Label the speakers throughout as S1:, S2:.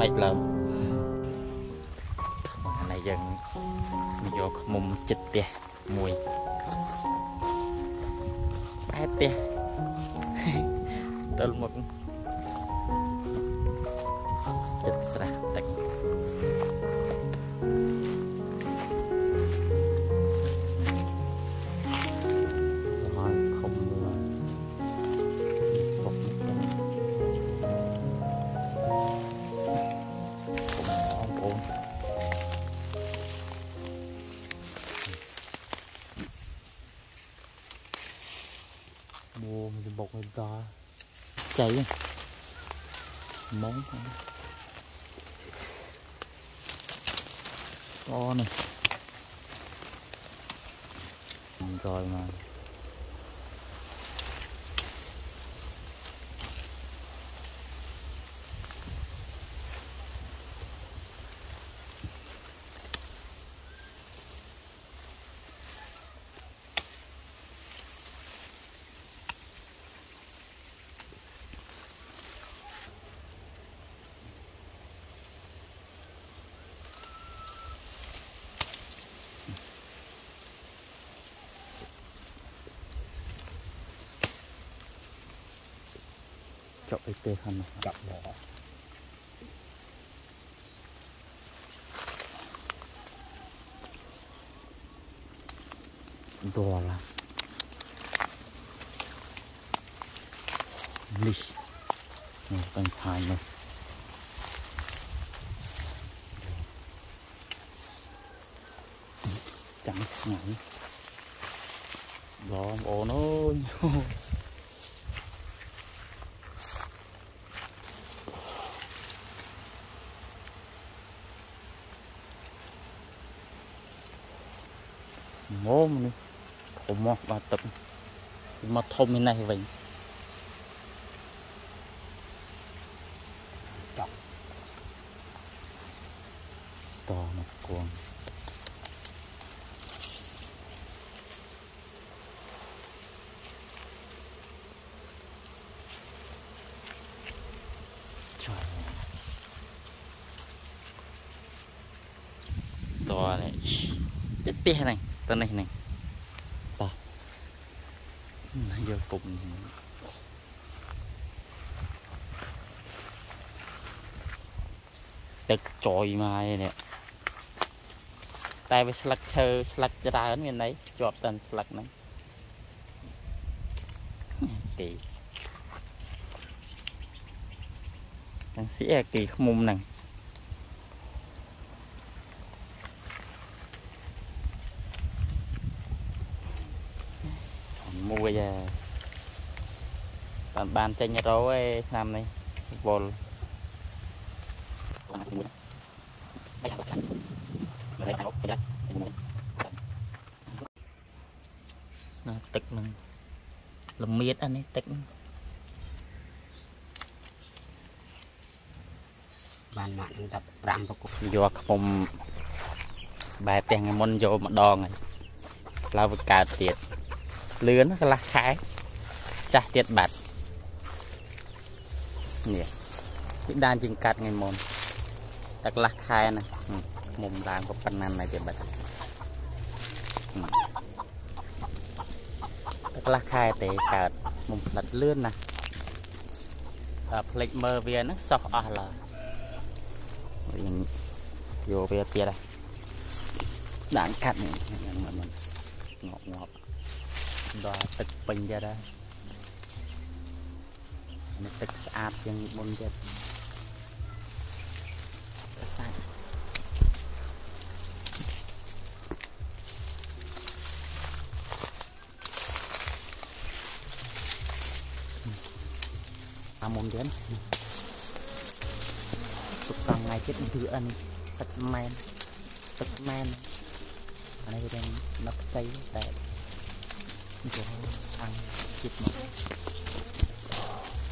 S1: ដាច់ឡើងអានេះយើងយកខ្មុំចិត្តផ្ទះមួយបែបផ្ទះទល់មក to. Chạy món to này. Rồi mà. เลยตาใจมองก็นี่มันรอยมา chọc ấy tê khăn này
S2: chọc nhỏ
S1: đùa là lì Rồi, tăng thái này chẳng ngại đó ồ nó mồm này thôm mọc và tập mà thôm như này vậy
S2: Chọc.
S1: to một cuồng Trời ơi. to này chết bia này tên này này to nó vô cùng ទឹកចយមកហើយនេះតែវាស្លឹកឈើស្លឹកច្រើនមានន័យជាប់តែស្លឹកហ្នឹងទីទាំងសៀគីខ្មុំហ្នឹងមួយហើយ បានបានចេញរោឯឆ្នាំនេះវល់ណាទឹកនឹងល្មៀតអានេះទឹកហ្នឹង
S2: បានម៉ាក់នឹង15ប្រកប
S1: យកខ្មុំបែបទាំងឯមុនយកម្ដងហើយឡើងវាកើតទៀតលឿនកន្លះខែចាស់ទៀតបាត់ នេះពីដានជាងកាត់ថ្ងៃមុនតែកន្លះខែណាហឹមខ្មុំឡើងក៏ប៉ុណ្ណាហើយទៀតបាត់ហឹមតែកន្លះខែទេកើតមុំផ្លិតលឿនណាស់ដល់ផ្លេចមើលវាហ្នឹងសោះអស់ឡើយ mình vô về tia đây đạn cắt này mình mình ngọt ngọt đó tịch bình ra đây nó tịch sạch chân bông chết sạch à mông đến ទុកកង់ថ្ងៃចិត្តគឺអិនសាច់ម៉ែនទឹកម៉ែនអានេះវានៅខ្ចីតែចូលខាងចិត្តមក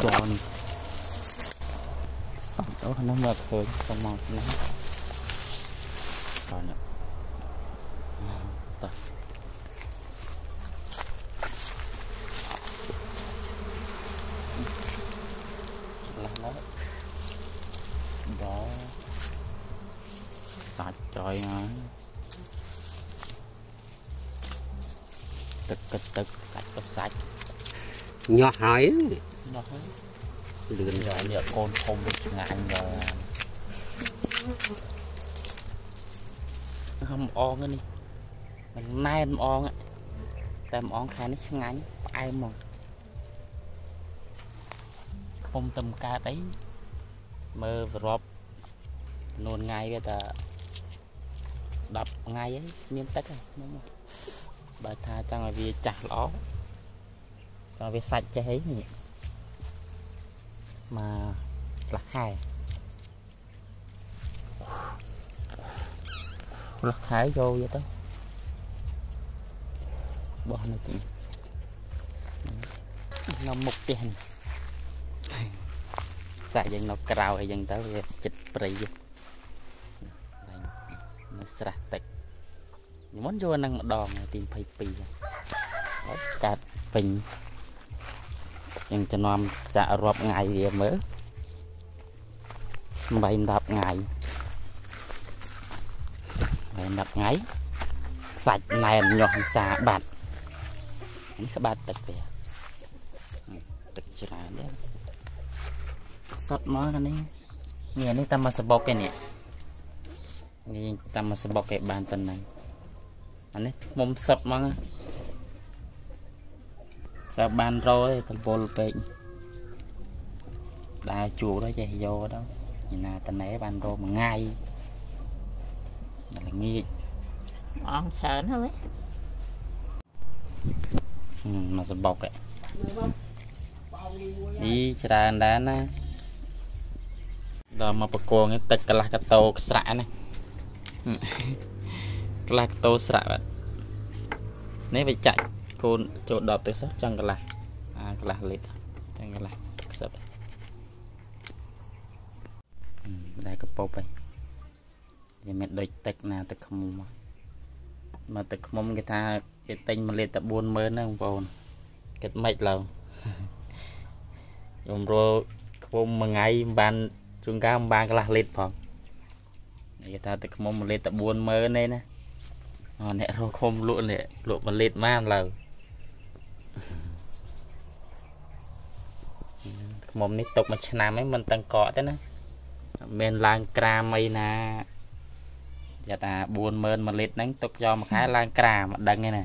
S1: កឯងចូលអូធំបែបចាំចូលនេះសំទៅក្នុងមកឃើ ញទៅមកណាតោះនេះតោះឡះឡះដល់សាច់ចយហើយទឹកកឹកទឹកសាច់ក៏សាច់
S2: ញាស់ហើយ
S1: នោះហើយ
S2: លឿន
S1: giờ giờ con không được ngại giờ không on cái đi lần nay em on á tại em on khai nó ngắn ai mà không tầm ca đấy mơ rộp nôn ngay bây giờ đập ngay ấy miên tất rồi đúng không bà tha cho người vì chặt ló cho vì sạch cho ấy nhỉ មកផ្លាស់ខែផ្លាស់ខែយកវាទៅបោះនៅទីនៅមុខផ្ទះនេះសាក់យើងនៅក្រៅអីចឹងទៅវាចិត្តព្រៃនៅស្រះទឹកមុនយកនឹងម្ដងទី22កាត់ពេញ យើងចំណាំចាក់រាប់ថ្ងៃវាមើល8 10ថ្ងៃ8 10ថ្ងៃសាច់ណែនញាស់សាបាត់នេះក្បាត់ទឹកវាទឹកច្រើនដែរសតមកនេះនេះនេះតាមមកសបុកឯនេះនេះតាមមកសបុកឯបានប៉ុណ្ណឹងអានេះមុំសតមក សើបានរយកំពុលពេកដើរជួបទៅចេះយកទៅញណាតណែបានរមួយថ្ងៃដល់ល្ងាច
S3: អងច្រើនហើយ
S1: ហឹមមកសបុកឯនេះច្រើនដែរណាដល់មកប្រគងនេះទឹកកន្លះកតោស្រាក់ណាហឹមកន្លះកតោស្រាក់បាទនេះវាចាច់ កូនចូល10ទៅសោះចង់កន្លះអាកន្លះលីត្រចង់កន្លះខ្សឹបមិនដែរកពប់ឯងវាមិនដូចទឹកណាទឹកខ្មុំមកទឹកខ្មុំគេថាគេទិញ1លីត្រតែ40000ហ្នឹងបងប្អូនគិតមិនឡើយខ្ញុំរកខ្មុំមួយថ្ងៃមិនបានជួនកាលមិនបានកន្លះលីត្រផងគេថាទឹកខ្មុំ1លីត្រតែ40000ទេណាអអ្នករកខ្មុំលក់នេះលក់1លីត្រម៉ានឡើយ ខ្មុំនេះຕົកមួយឆ្នាំហ្នឹងមិនតឹងកកទេណាអត់មានឡើងក្រាមអីណាចាថា40000មួយលីត្រហ្នឹងຕົកយកមួយខែឡើងក្រាមអត់ដឹងទេណា